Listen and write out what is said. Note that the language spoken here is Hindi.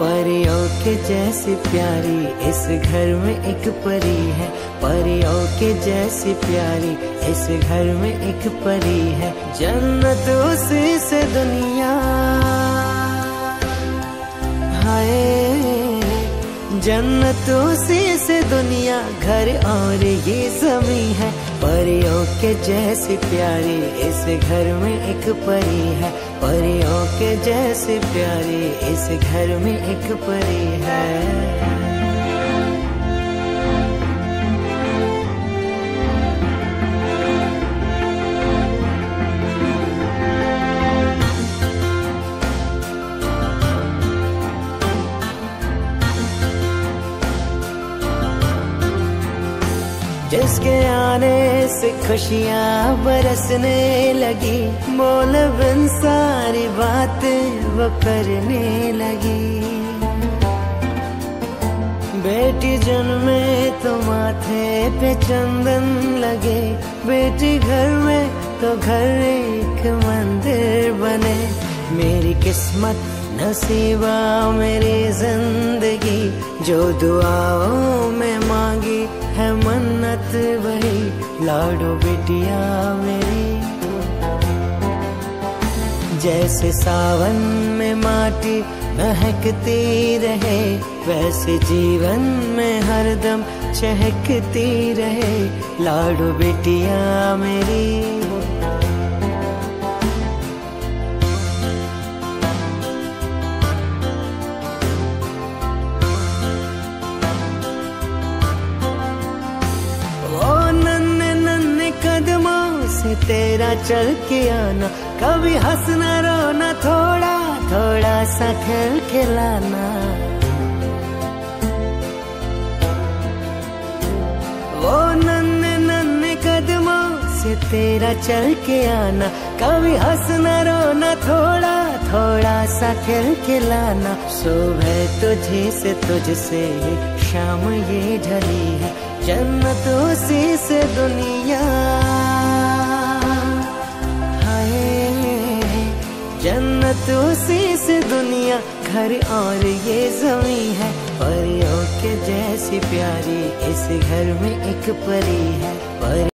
परियों के जैसी प्यारी, इस घर में एक परी है। परियों के जैसी प्यारी, इस घर में एक परी है। जन्नत उसी से दुनिया। हाय, जन्नत उसी से दुनिया। घर और ये जमी है। परियों के जैसे प्यारी, इस घर में एक परी है। परियों के जैसे प्यारी, इस घर में एक परी है। जिसके आने से खुशियाँ बरसने लगी। बोल बिन सारी बातें वो करने लगी। बेटी जन्मे तो माथे पे चंदन लगे। बेटी घर में तो घर एक मंदिर बने। मेरी किस्मत नसीबा मेरी ज़िंदगी। जो दुआओं मन्नत वही, लाडो बेटिया मेरी। जैसे सावन में माटी महकती रहे, वैसे जीवन में हरदम चहकती रहे, लाडो बेटिया मेरी। तेरा चल के आना। कभी हंसना, रोना, थोड़ा थोड़ा सा खेल खिलाना। वो नन्ने नन्ने कदमों से तेरा चल के आना। कभी हंसना, रोना, थोड़ा थोड़ा सा खेल खिलाना। सुबह तुझे से तुझसे शाम ये ढली है। जन्नत से दुनिया। जन्नत उसी से दुनिया घर और ये जमी है। परियों के जैसी प्यारी इस घर में एक परी है। परी